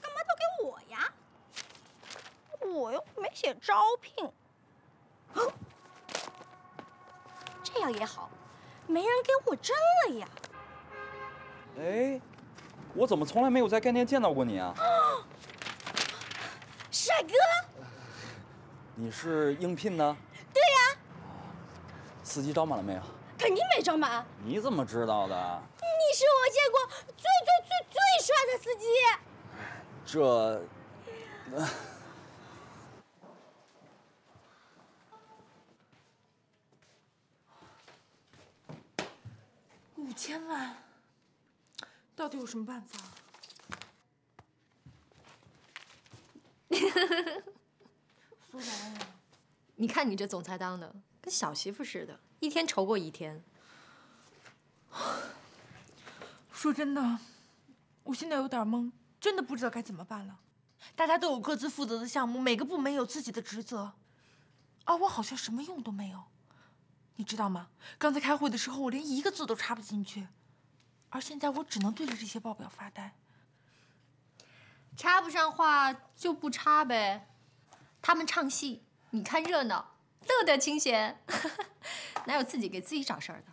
干嘛都给我呀？我又没写招聘。这样也好，没人给我争了呀。哎，我怎么从来没有在概念见到过你啊？帅哥，你是应聘的？对呀。司机招满了没有？肯定没招满。你怎么知道的？你是我见过最最最最帅的司机。这，五千万，到底有什么办法？苏兰呀，你看你这总裁当的，跟小媳妇似的，一天愁过一天。说真的，我现在有点懵，真的不知道该怎么办了。大家都有各自负责的项目，每个部门有自己的职责，而我好像什么用都没有。你知道吗？刚才开会的时候，我连一个字都插不进去，而现在我只能对着这些报表发呆。插不上话就不插呗。他们唱戏，你看热闹，乐得清闲，哪有自己给自己找事儿的？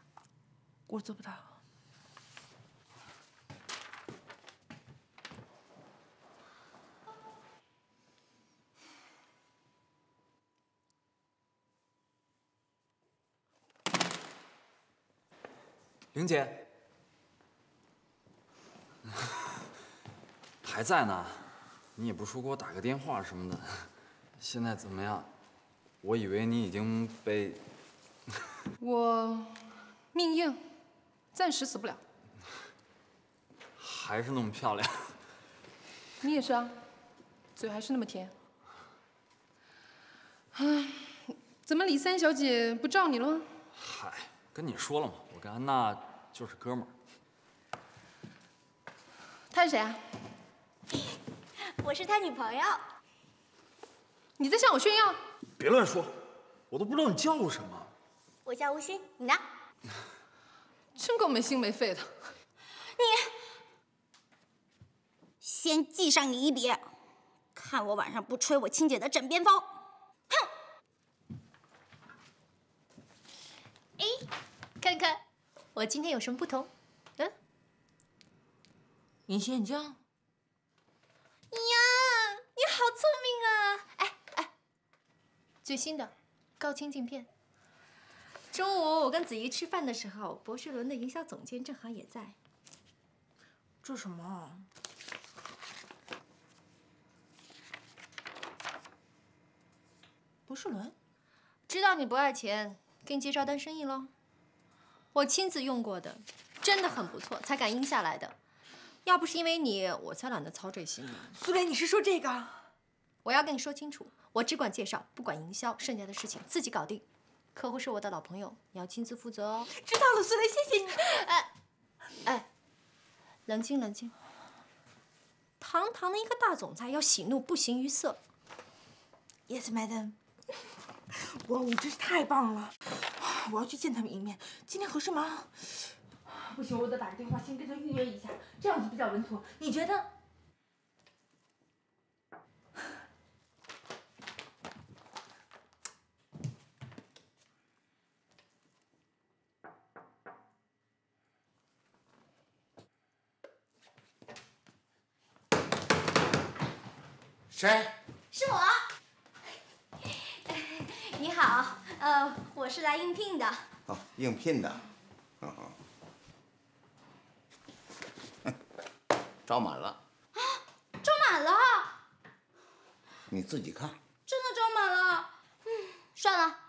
我做不到。玲姐，还在呢。你也不说给我打个电话什么的，现在怎么样？我以为你已经被 我命硬，暂时死不了。还是那么漂亮。你也是啊，嘴还是那么甜。唉，怎么李三小姐不罩你了？嗨，跟你说了嘛，我跟安娜就是哥们儿。他是谁啊？我是他女朋友。你在向我炫耀？别乱说，我都不知道你叫什么。我叫吴昕，你呢？真够没心没肺的。你先记上你一笔，看我晚上不吹我亲姐的枕边风。哼！哎，看看我今天有什么不同？嗯？隐形眼镜。呀，你好聪明啊！哎哎，最新的高清镜片。中午我跟子怡吃饭的时候，博士伦的营销总监正好也在。这什么？啊博士伦？知道你不爱钱，给你介绍单生意喽。我亲自用过的，真的很不错，才敢应下来的。要不是因为你，我才懒得操这心呢。苏雷，你是说这个？我要跟你说清楚，我只管介绍，不管营销，剩下的事情自己搞定。客户是我的老朋友，你要亲自负责哦。知道了，苏雷，谢谢你。哎，哎，冷静冷静。堂堂的一个大总裁，要喜怒不形于色。Yes, madam。哇，你真是太棒了！我要去见他们一面，今天合适吗？不行，我得打个电话先跟他预约一下，这样子比较稳妥。你觉得？谁？是我。你好，呃，我是来应聘的。哦，应聘的，嗯嗯，招满了，啊招满了，你自己看。真的招满了。嗯，算了，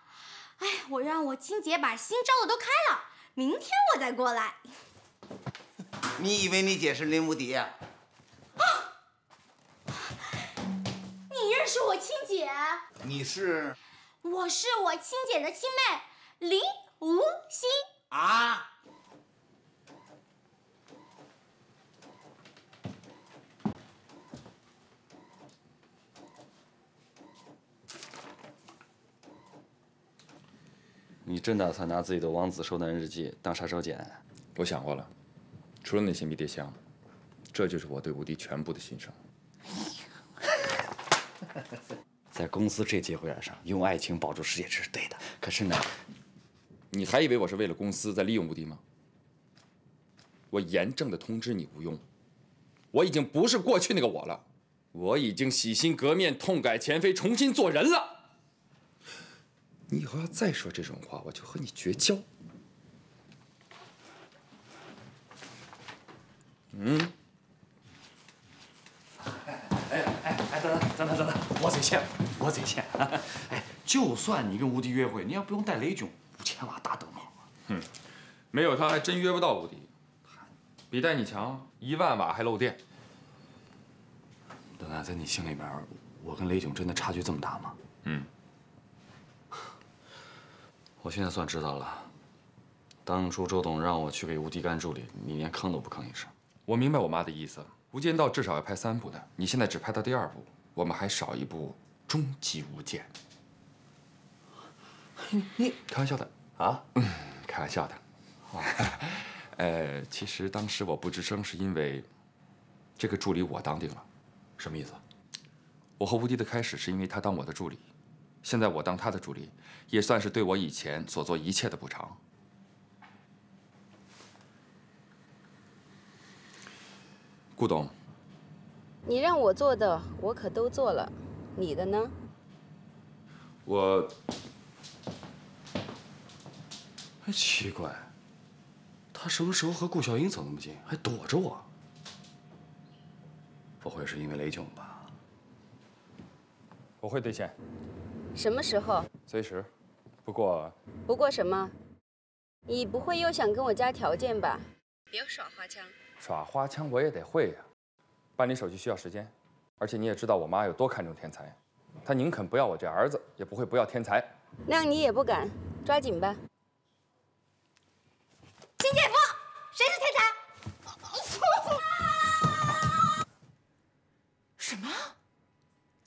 哎，我让我亲姐把新招的都开了，明天我再过来。你以为你姐是林无敌呀、你认识我亲姐？你是我是我亲姐的亲妹林无心。啊？你真打算拿自己的王子受难日记当杀手锏？我想过了，除了那些迷迭香，这就是我对吴迪全部的心声。在公司这节骨眼上，用爱情保住事业，这是对的。可是呢，你还以为我是为了公司在利用吴迪吗？我严正的通知你吴庸，我已经不是过去那个我了，我已经洗心革面、痛改前非、重新做人了。你以后要再说这种话，我就和你绝交。嗯，哎哎，等等等等我嘴欠，我嘴欠。哎，就算你跟吴迪约会，你也不用带雷军，五千瓦大灯泡啊。没有他还真约不到吴迪，比带你强，一万瓦还漏电。等等，在你心里边，我跟雷炯真的差距这么大吗？嗯，我现在算知道了。当初周董让我去给吴迪干助理，你连吭都不吭一声。我明白我妈的意思，《无间道》至少要拍三部的，你现在只拍到第二部，我们还少一部《终极无间 》。你开玩笑的，啊？嗯开玩笑的。呃，其实当时我不吱声，是因为这个助理我当定了。什么意思？我和吴迪的开始是因为他当我的助理，现在我当他的助理，也算是对我以前所做一切的补偿。顾董，你让我做的，我可都做了，你的呢？我哎，奇怪，他什么时候和顾小英走那么近，还躲着我？不会是因为雷炯吧？我会兑现，什么时候？随时。不过不过什么？你不会又想跟我加条件吧？别耍花枪。耍花枪我也得会呀，办理手续需要时间，而且你也知道我妈有多看重天才，她宁肯不要我这儿子，也不会不要天才。那样你也不敢，抓紧吧。亲姐夫，谁是天才？什么？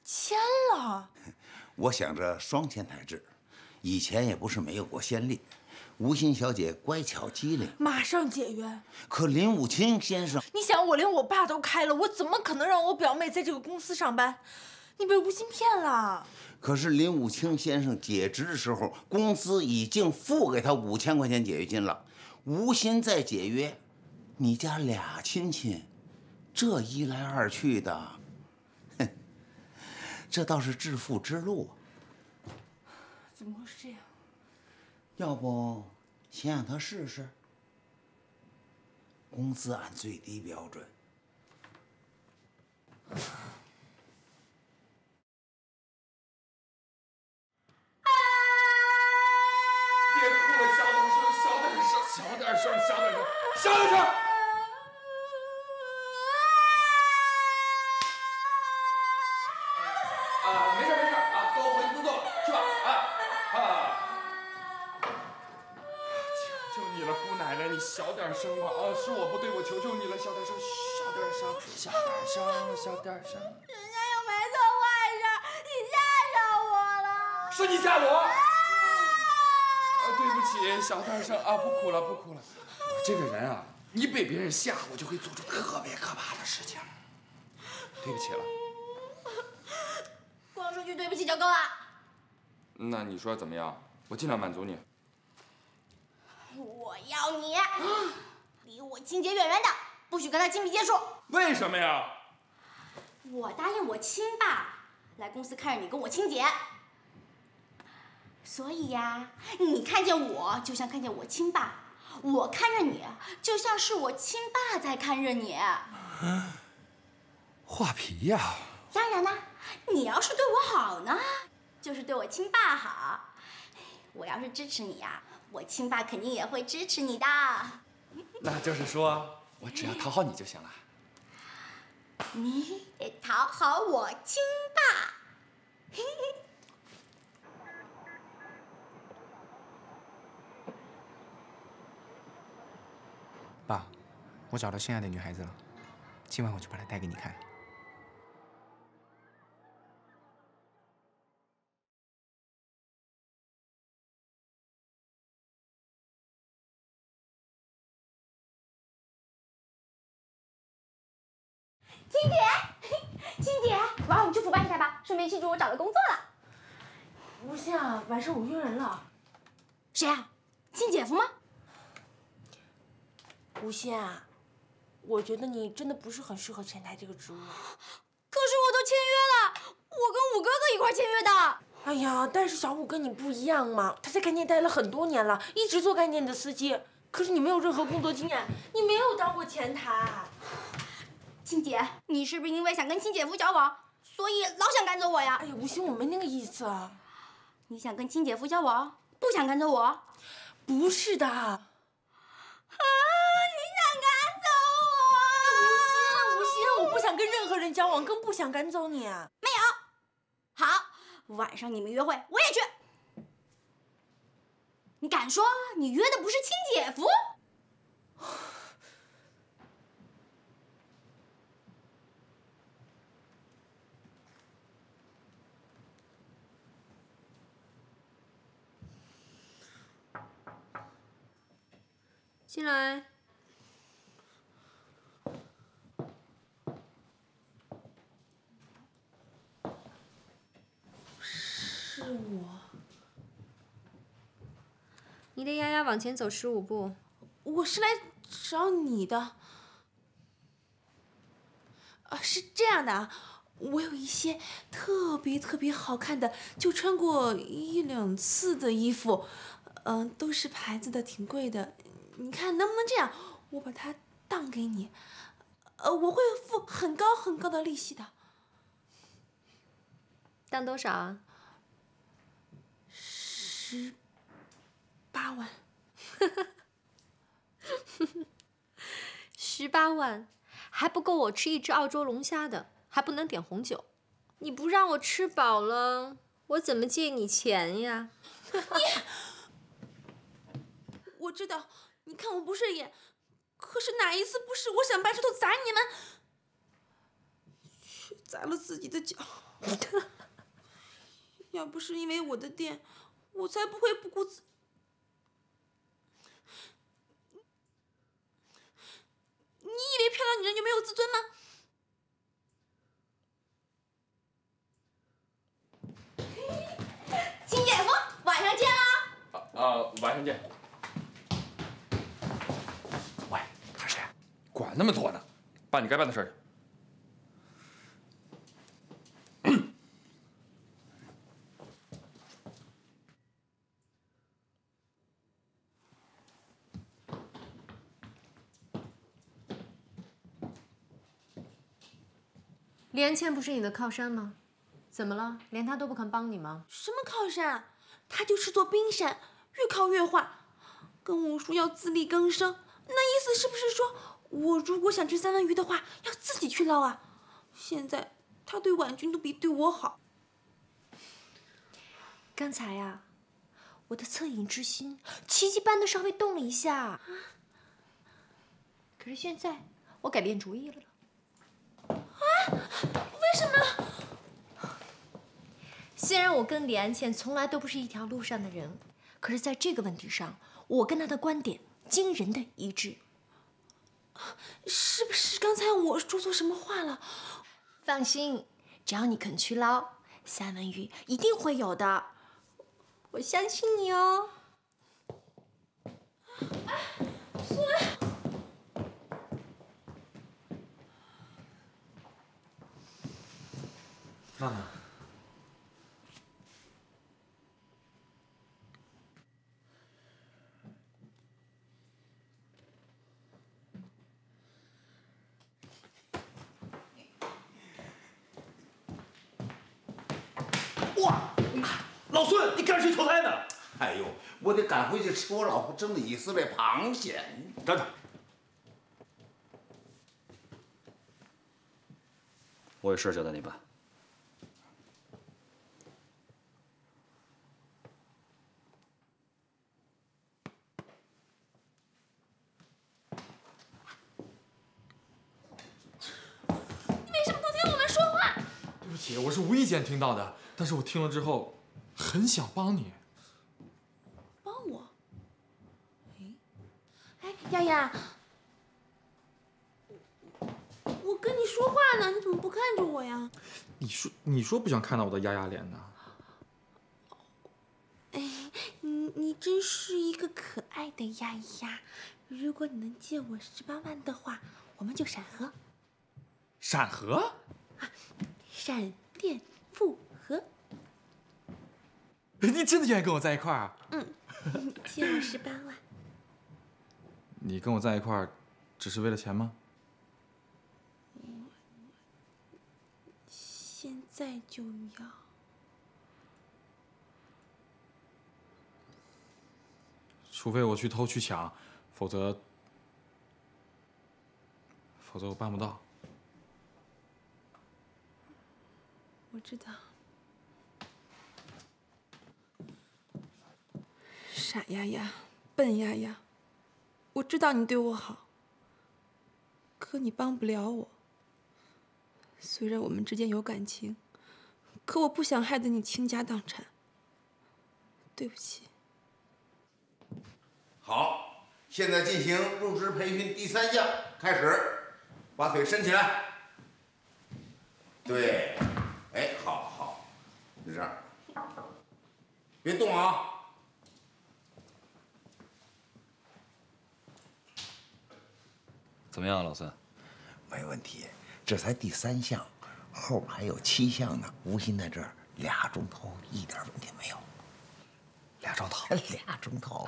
签了？我想着双签才制，以前也不是没有过先例。吴昕小姐乖巧机灵，马上解约。可林武清先生，你想，我连我爸都开了，我怎么可能让我表妹在这个公司上班？你被吴昕骗了。可是林武清先生解职的时候，公司已经付给他五千块钱解约金了。吴昕再解约，你家俩亲戚，这一来二去的，哼，这倒是致富之路。怎么会是这样？要不先让他试试？工资按最低标准。别哭了，小点声，小点声，小点声，小点声，小点声。你小点声吧！啊，是我不对，我求求你了，小点声，小点声，小点声，小点声。人家又没做坏事，你吓着我了。是你吓我。啊，对不起，小点声啊，不哭了，不哭了。我这个人啊，一被别人吓，我就会做出特别可怕的事情。对不起了。光说句对不起就够了。那你说怎么样？我尽量满足你。我要你 离我亲姐远远的，不许跟她亲密接触。为什么呀？我答应我亲爸来公司看着你跟我亲姐，所以呀，你看见我就像看见我亲爸，我看着你就像是我亲爸在看着你。画皮呀！当然啦，你要是对我好呢，就是对我亲爸好。我要是支持你呀、我亲爸肯定也会支持你的。那就是说我只要讨好你就行了。你得讨好我亲爸。爸，我找到心爱的女孩子了，今晚我就把她带给你看。青姐，青姐，晚上我们去腐败一下吧，顺便庆祝我找到工作了。吴昕啊，晚上我约人了。谁啊？亲姐夫吗？吴昕啊，我觉得你真的不是很适合前台这个职务。可是我都签约了，我跟五哥哥一块签约的。哎呀，但是小五跟你不一样嘛，他在干店待了很多年了，一直做干店的司机。可是你没有任何工作经验，你没有当过前台。青姐，你是不是因为想跟亲姐夫交往，所以老想赶走我呀？哎呀，吴昕，我没那个意思啊。你想跟亲姐夫交往，不想赶走我？不是的。啊，你想赶走我？吴昕，吴昕，我不想跟任何人交往，更不想赶走你。没有。好，晚上你们约会，我也去。你敢说你约的不是亲姐夫？进来。是我。你的丫丫往前走十五步。我是来找你的。啊，是这样的啊，我有一些特别特别好看的，就穿过一两次的衣服，嗯、都是牌子的，挺贵的。你看能不能这样？我把它当给你，呃，我会付很高很高的利息的。当多少啊？十八万。十八万，还不够我吃一只澳洲龙虾的，还不能点红酒。你不让我吃饱了，我怎么借你钱呀？你 我知道你看我不顺眼，可是哪一次不是我想搬石头砸你们，却砸了自己的脚？要不是因为我的店，我才不会不顾自。你以为漂亮女人就没有自尊吗？亲姐夫，晚上见啦！啊，晚上见。喂，他谁？管那么多呢，办你该办的事儿去。李安倩不是你的靠山吗？怎么了？连他都不肯帮你吗？什么靠山？他就是座冰山，越靠越坏。跟我说要自力更生，那意思是不是说我如果想吃三文鱼的话，要自己去捞啊？现在他对婉君都比对我好。刚才呀、我的恻隐之心奇迹般的稍微动了一下，可是现在我改变主意了。啊为什么？虽然我跟李安倩从来都不是一条路上的人，可是在这个问题上，我跟她的观点惊人的一致。是不是刚才我说错什么话了？放心，只要你肯去捞，三文鱼一定会有的。我相信你哦。娜 老孙，你赶谁投胎呢？哎呦，我得赶回去吃我老婆蒸的以色列螃蟹。等等，我有事交代你办。为什么不听我们说话？对不起，我是无意间听到的，但是我听了之后，很想帮你。帮我？哎，哎，丫丫，我跟你说话呢，你怎么不看着我呀？你说你说不想看到我的丫丫脸呢？哎，你你真是一个可爱的丫丫。如果你能借我十八万的话，我们就闪合。闪合？闪电复合。你真的愿意跟我在一块儿啊？嗯，借我十八万。你跟我在一块儿，只是为了钱吗？现在就要。除非我去偷去抢，否则，否则我办不到。我知道。傻丫丫，笨丫丫，我知道你对我好，可你帮不了我。虽然我们之间有感情，可我不想害得你倾家荡产。对不起。好，现在进行入职培训第三项，开始，把腿伸起来。对，哎，好好，就这样，别动啊。怎么样，老孙？没问题，这才第三项，后边还有七项呢。吴昕在这儿俩钟头一点问题没有。俩钟头，俩钟头。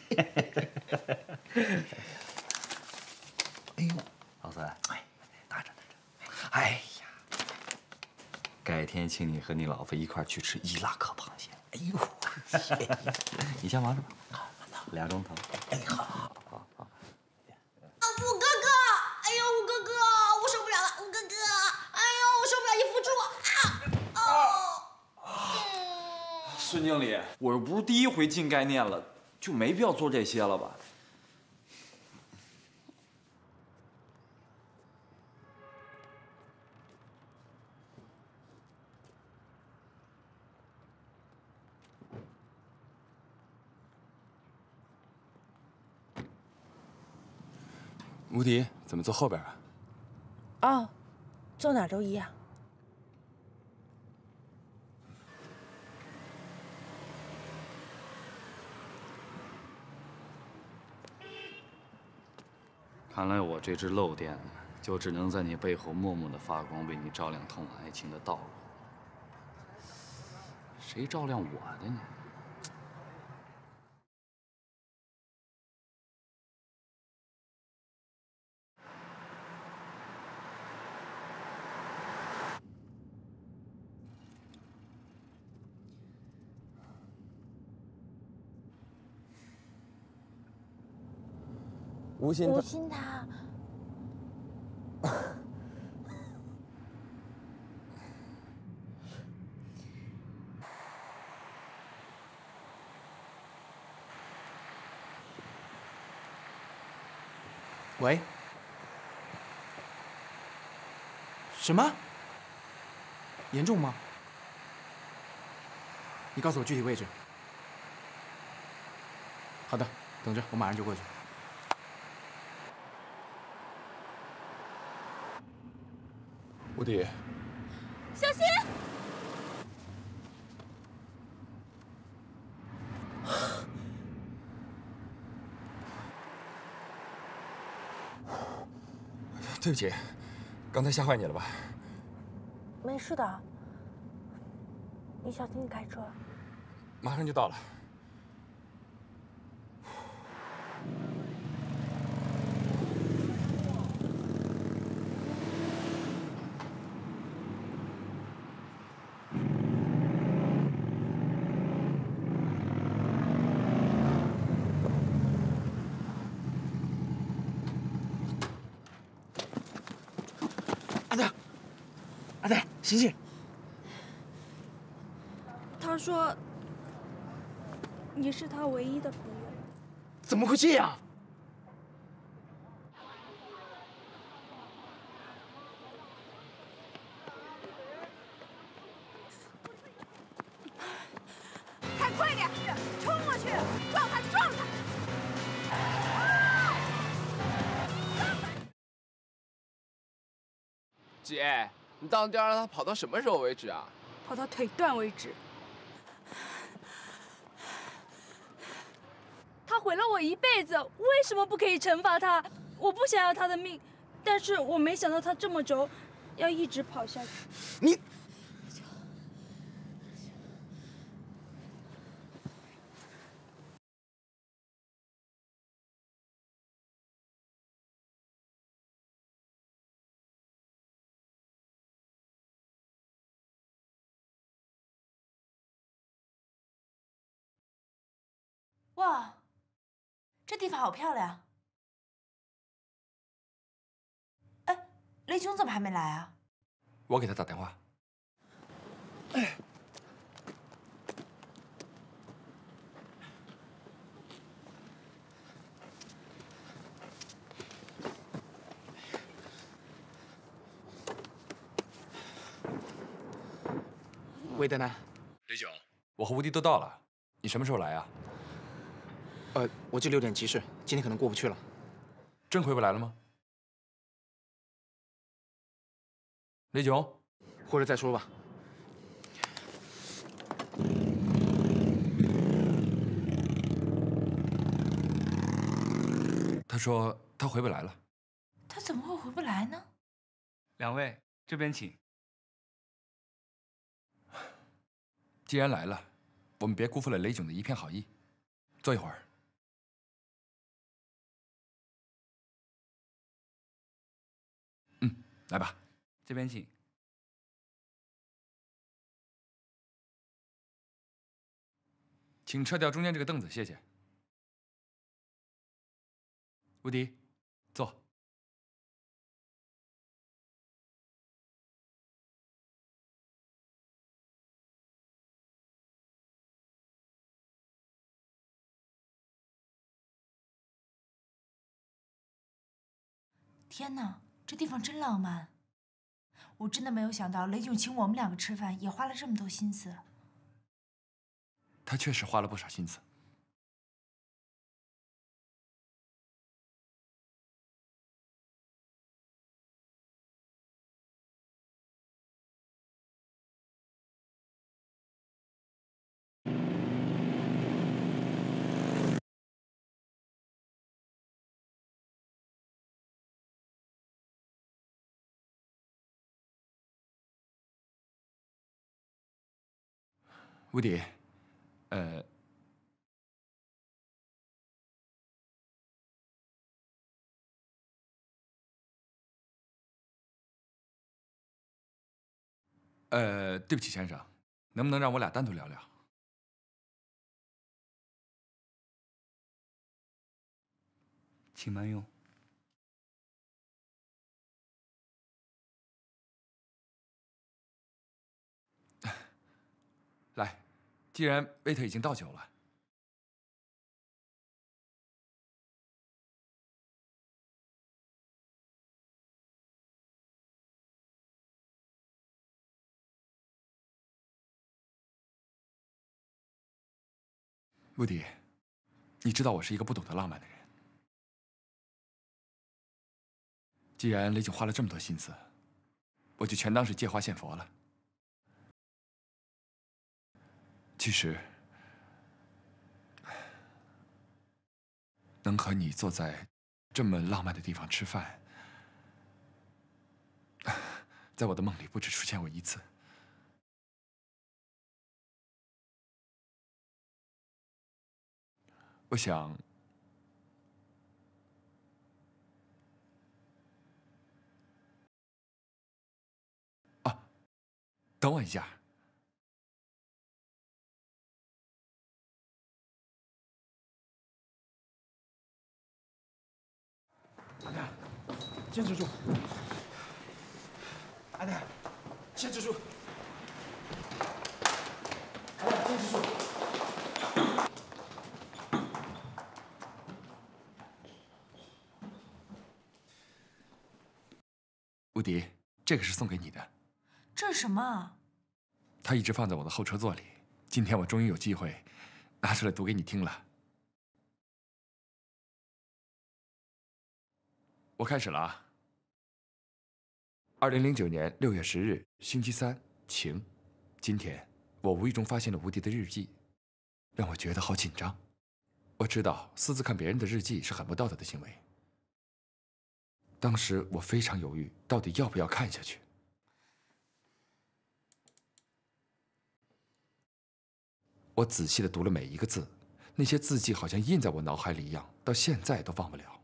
哎呦，老孙，哎，拿着拿着。哎呀，改天请你和你老婆一块去吃伊拉克螃蟹。哎呦。你先忙着吧。好，俩钟头。哎，好好。啊，五哥哥！哎呦，五哥哥，我受不了了，五哥哥！哎呦，我受不了，一扶住啊！经理，我又不是第一回进概念了，就没必要做这些了吧？吴迪，怎么坐后边啊？哦，坐哪儿都一样。看来我这只漏电的就只能在你背后默默的发光，为你照亮通往爱情的道路。谁照亮我的呢？吴昕吴昕他。喂？什么？严重吗？你告诉我具体位置。好的，等着，我马上就过去。吴迪，小心！对不起，刚才吓坏你了吧？没事的，你小心开车。马上就到了。醒醒！他说你是他唯一的朋友。怎么会这样？快快点，冲过去，撞他，撞他！姐，你到底要让他跑到什么时候为止啊？跑到腿断为止。他毁了我一辈子，为什么不可以惩罚他？我不想要他的命，但是我没想到他这么轴，要一直跑下去。你。哇，这地方好漂亮！哎，雷军怎么还没来啊？我给他打电话。韦德南，雷炯，我和吴迪都到了，你什么时候来啊？呃，我这里有点急事，今天可能过不去了。真回不来了吗？雷炯，或者再说吧。他说他回不来了。他怎么会回不来呢？两位这边请。既然来了，我们别辜负了雷炯的一片好意。坐一会儿。来吧，这边请。请撤掉中间这个凳子，谢谢。吴迪，坐。天哪！这地方真浪漫，我真的没有想到雷总请我们两个吃饭也花了这么多心思。他确实花了不少心思。吴迪，呃，呃，对不起，先生，能不能让我俩单独聊聊？请慢用。来。既然维特已经倒酒了，乌迪，你知道我是一个不懂得浪漫的人。既然雷九花了这么多心思，我就全当是借花献佛了。其实，能和你坐在这么浪漫的地方吃饭，在我的梦里不止出现过一次。我想，啊，等我一下。坚持住，阿呆，坚持住，阿呆，坚持住。吴迪，这个是送给你的。这是什么？它一直放在我的后车座里，今天我终于有机会拿出来读给你听了。我开始了啊。二零零九年六月十日，星期三，晴。今天，我无意中发现了吴迪的日记，让我觉得好紧张。我知道私自看别人的日记是很不道德的行为。当时我非常犹豫，到底要不要看下去。我仔细的读了每一个字，那些字迹好像印在我脑海里一样，到现在都忘不了。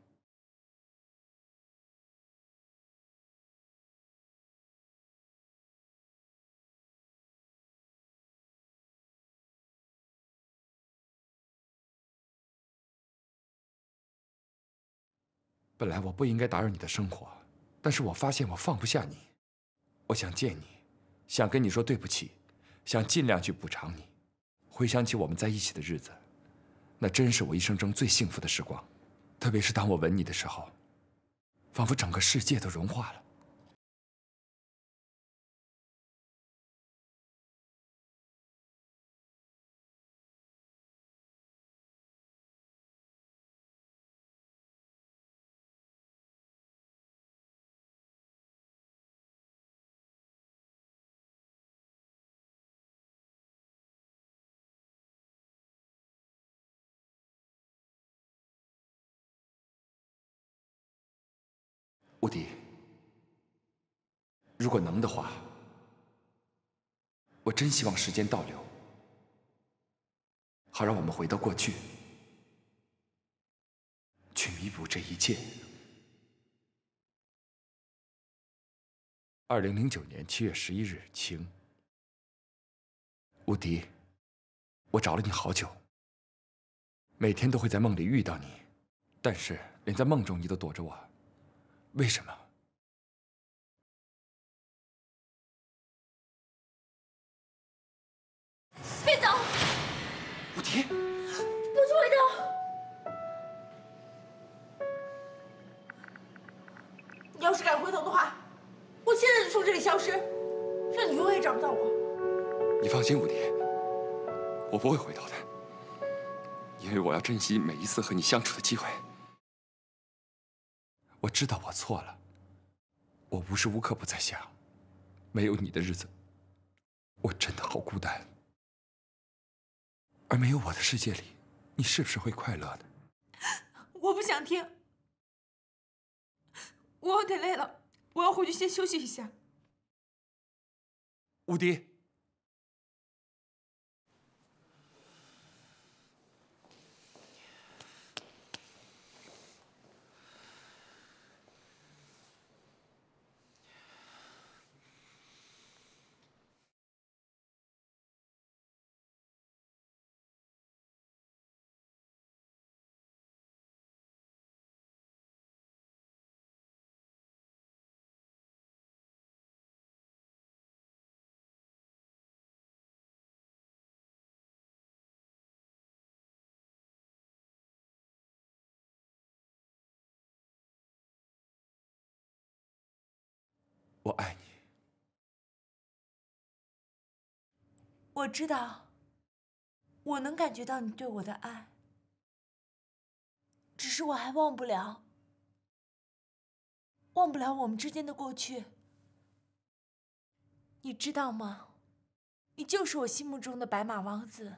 本来我不应该打扰你的生活，但是我发现我放不下你，我想见你，想跟你说对不起，想尽量去补偿你。回想起我们在一起的日子，那真是我一生中最幸福的时光。特别是当我吻你的时候，仿佛整个世界都融化了。无敌，如果能的话，我真希望时间倒流，好让我们回到过去，去弥补这一切。二零零九年七月十一日，晴。吴迪，我找了你好久，每天都会在梦里遇到你，但是连在梦中你都躲着我。为什么？别走！吴迪，不许回头！你要是敢回头的话，我现在就从这里消失，让你永远找不到我。你放心，吴迪，我不会回头的，因为我要珍惜每一次和你相处的机会。我知道我错了，我无时无刻不在想，没有你的日子，我真的好孤单。而没有我的世界里，你是不是会快乐的？我不想听，我有点累了，我要回去先休息一下。吴迪。我爱你。我知道，我能感觉到你对我的爱，只是我还忘不了，忘不了我们之间的过去。你知道吗？你就是我心目中的白马王子，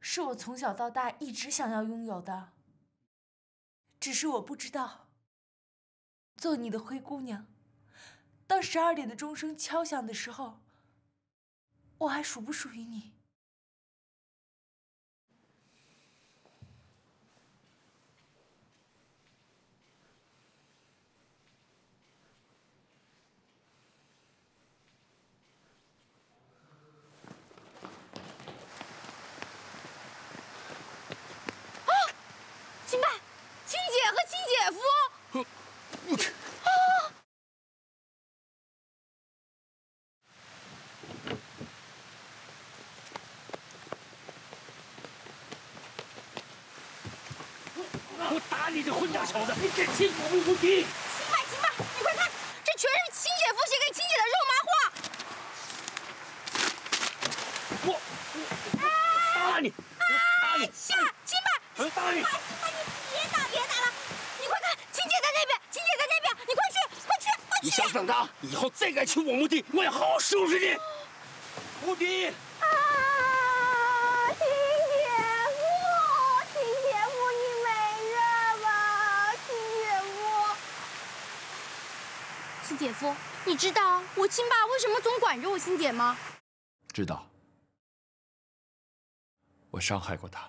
是我从小到大一直想要拥有的。只是我不知道，做你的灰姑娘。当十二点的钟声敲响的时候，我还属不属于你？啊！秦白，秦姐和秦姐夫。我打你这混账小子！你敢欺负我们吴迪？秦白，秦白，你快看，这全是亲姐夫写给亲姐的肉麻话。我我打你！我打你！下，秦白，我打你！秦白，你别打，别打了！你快看，亲姐在那边，亲姐在那边，你快去，快去，快去！小省长，以后再敢去我墓地，我要好好收拾你。无敌！啊，亲姐夫，亲姐夫，你没事吧？亲姐夫，亲姐夫，你知道我亲爸为什么总管着我亲姐吗？知道，我伤害过他。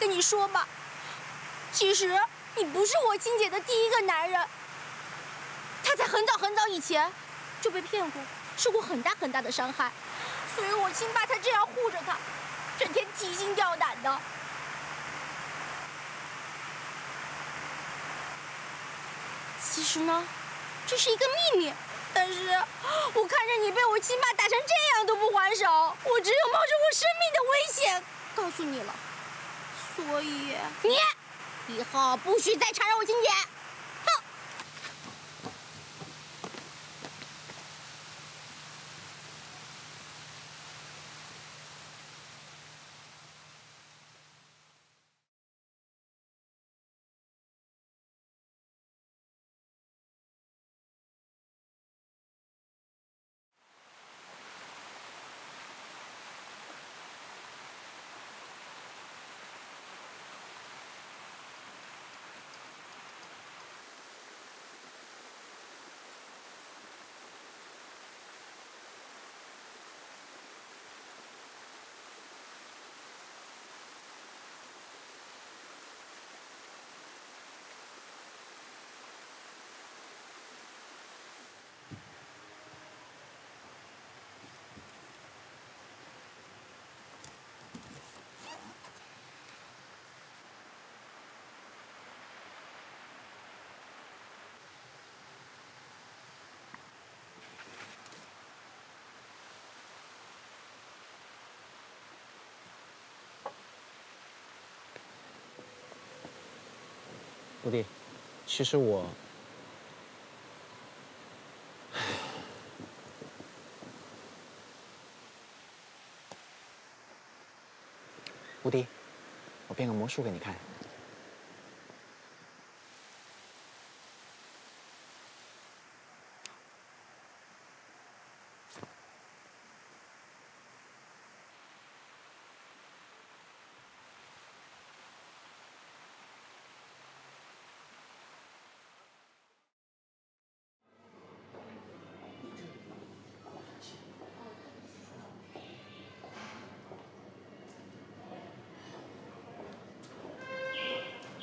跟你说吧，其实你不是我亲姐的第一个男人。他在很早很早以前就被骗过，受过很大很大的伤害，所以我亲爸才这样护着他，整天提心吊胆的。其实呢，这是一个秘密。但是 我看着你被我亲爸打成这样都不还手，我只有冒着我生命的危险告诉你了。所以你以后不许再缠着我亲姐。徒弟，其实我，吴迪，我变个魔术给你看。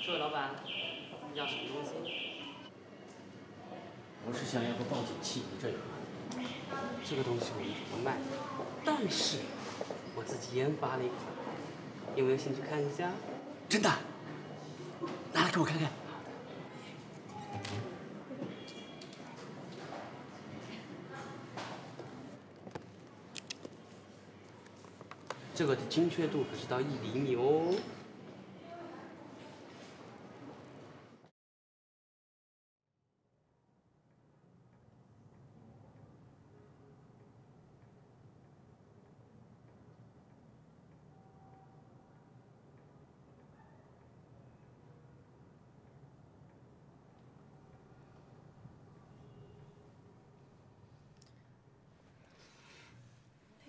这位老板，你要什么东西？我是想要个报警器，你这有吗？这个东西我们不卖，但是我自己研发了一款，有没有兴趣看一下？真的？拿来给我看看。这个的精确度可是到一厘米哦。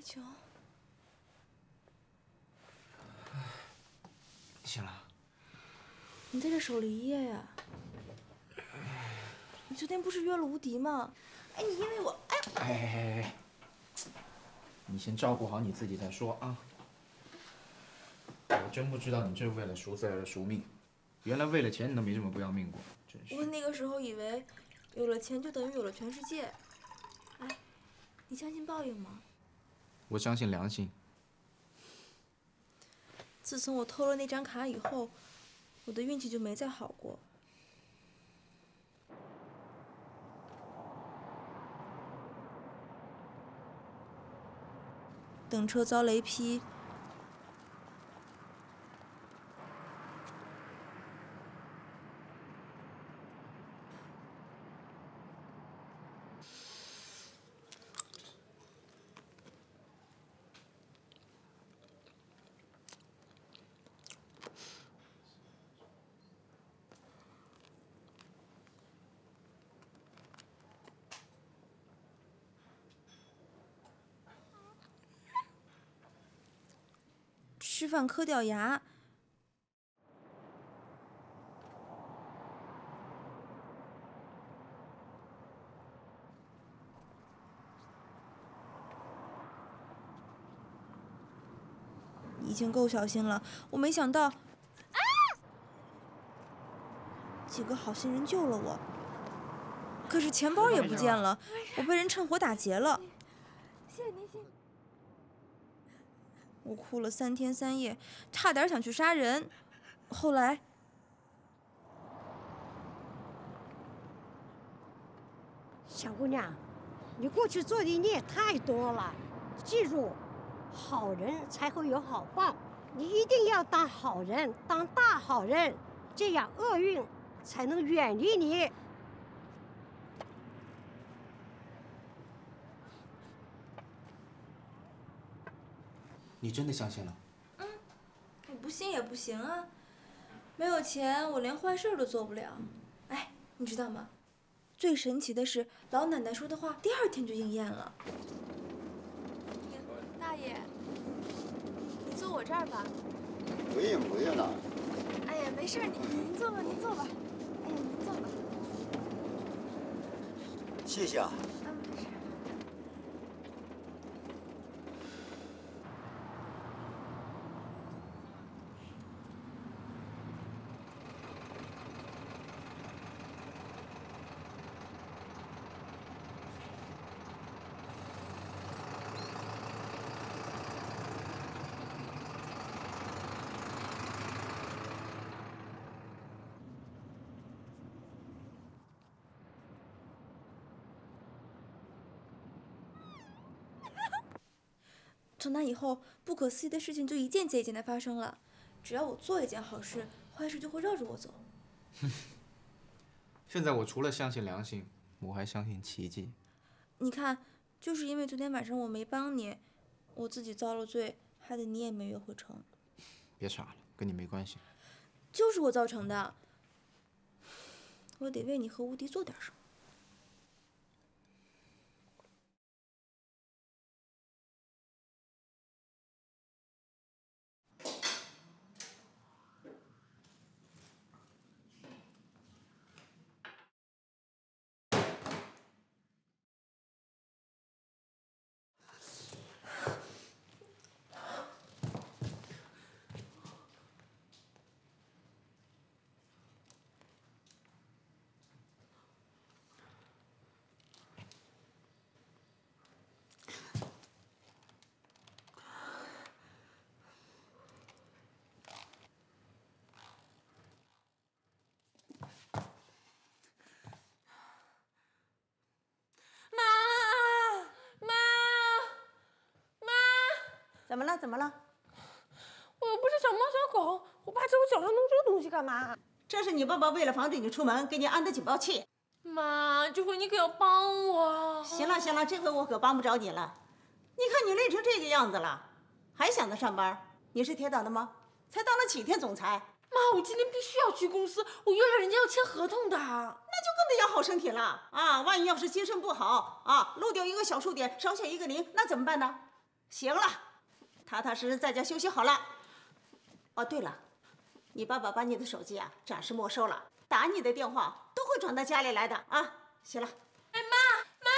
雷球，你醒了？你在这守了一夜呀？你昨天不是约了无敌吗？哎，你因为我，哎，哎哎哎哎！你先照顾好你自己再说啊！我真不知道你这是为了赎罪而赎命，原来为了钱你都没这么不要命过，真是。我那个时候以为，有了钱就等于有了全世界。哎，你相信报应吗？我相信良心。自从我偷了那张卡以后，我的运气就没再好过。等车遭雷劈，吃饭磕掉牙。已经够小心了，我没想到，几个好心人救了我。可是钱包也不见了，我被人趁火打劫了。谢谢您，谢谢。我哭了三天三夜，差点想去杀人。后来，小姑娘，你过去做的孽太多了，记住，好人才会有好报。你一定要当好人，当大好人，这样厄运才能远离你。你真的相信了？嗯，我不信也不行啊。没有钱，我连坏事都做不了。哎，你知道吗？最神奇的是，老奶奶说的话第二天就应验了。大爷，你坐我这儿吧。不用不用了。哎呀，没事，您您坐吧，您坐吧。哎呀，您坐吧。谢谢啊。从那以后，不可思议的事情就一件接一件的发生了。只要我做一件好事，坏事就会绕着我走。现在我除了相信良心，我还相信奇迹。你看，就是因为昨天晚上我没帮你，我自己遭了罪，害得你也没约会成。别傻了，跟你没关系。就是我造成的。我得为你和吴迪做点什么。怎么了？怎么了？我又不是小猫小狗，我爸在我脚上弄这个东西干嘛？这是你爸爸为了防止你出门，给你安的警报器。妈，这回你可要帮我。行了行了，这回我可帮不着你了。你看你累成这个样子了，还想着上班？你是铁打的吗？才当了几天总裁？妈，我今天必须要去公司，我约了人家要签合同的。那就更得养好身体了啊！万一要是精神不好啊，漏掉一个小数点，少写一个零，那怎么办呢？行了。踏踏实实在家休息好了。哦，对了，你爸爸把你的手机啊暂时没收了，打你的电话都会转到家里来的啊。行了。哎，妈妈。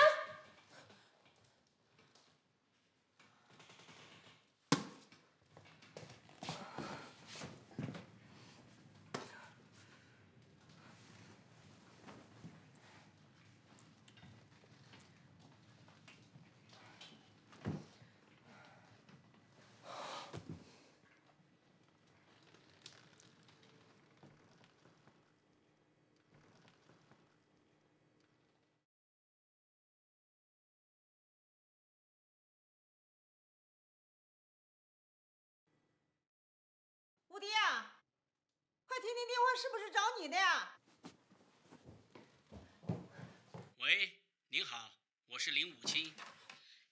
吴迪啊，快听听电话，是不是找你的呀？喂，您好，我是林武清。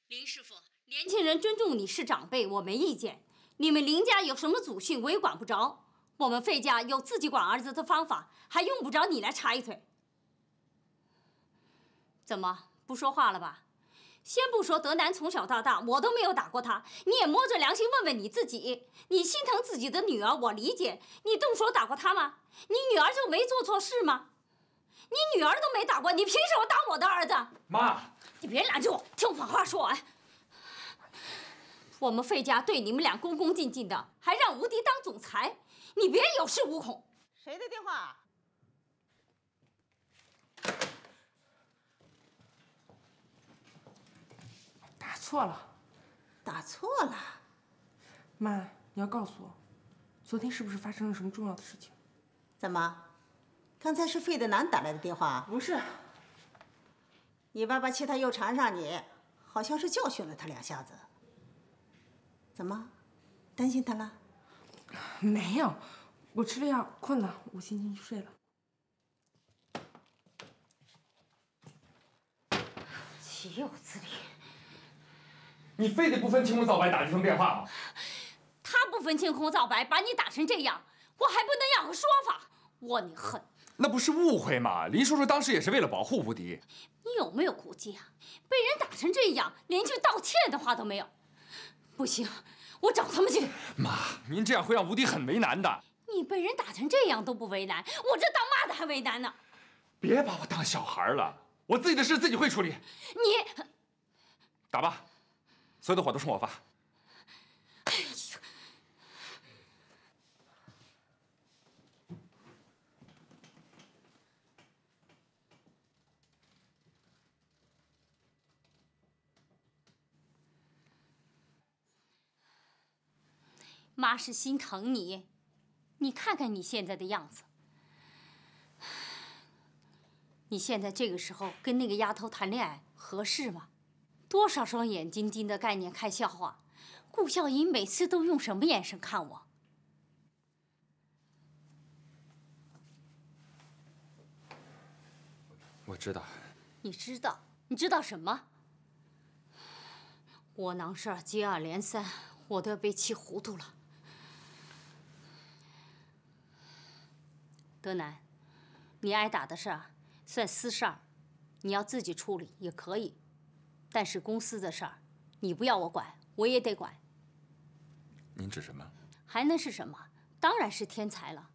林师傅，年轻人尊重你是长辈，我没意见。你们林家有什么祖训，我也管不着。我们费家有自己管儿子的方法，还用不着你来插一腿。怎么不说话了吧？先不说德南从小到大我都没有打过他，你也摸着良心问问你自己，你心疼自己的女儿，我理解。你动手打过他吗？你女儿就没做错事吗？你女儿都没打过，你凭什么打我的儿子？妈，你别拦着我，听我把话说完。我们费家对你们俩恭恭敬敬的，还让吴迪当总裁，你别有恃无恐。谁的电话？错了，打错了。妈，你要告诉我，昨天是不是发生了什么重要的事情？怎么？刚才是费德南打来的电话？不是。你爸爸气他又缠上你，好像是教训了他两下子。怎么？担心他了？没有，我吃了药，困了，我先进去睡了。岂有此理！你非得不分青红皂白打这通电话吗？他不分青红皂白把你打成这样，我还不能要个说法？我你恨！那不是误会吗？林叔叔当时也是为了保护吴迪。你有没有骨气啊？被人打成这样，连句道歉的话都没有。不行，我找他们去。妈，您这样会让吴迪很为难的。你被人打成这样都不为难，我这当妈的还为难呢。别把我当小孩了，我自己的事自己会处理。你打吧，所有的火都冲我发。妈是心疼你，你看看你现在的样子。你现在这个时候跟那个丫头谈恋爱合适吗？多少双眼睛盯着概念看笑话，顾笑英每次都用什么眼神看我？我知道。你知道？你知道什么？窝囊事儿接二连三，我都要被气糊涂了。德南，你挨打的事儿算私事儿，你要自己处理也可以，但是公司的事儿，你不要我管，我也得管。您指什么？还能是什么？当然是天才了。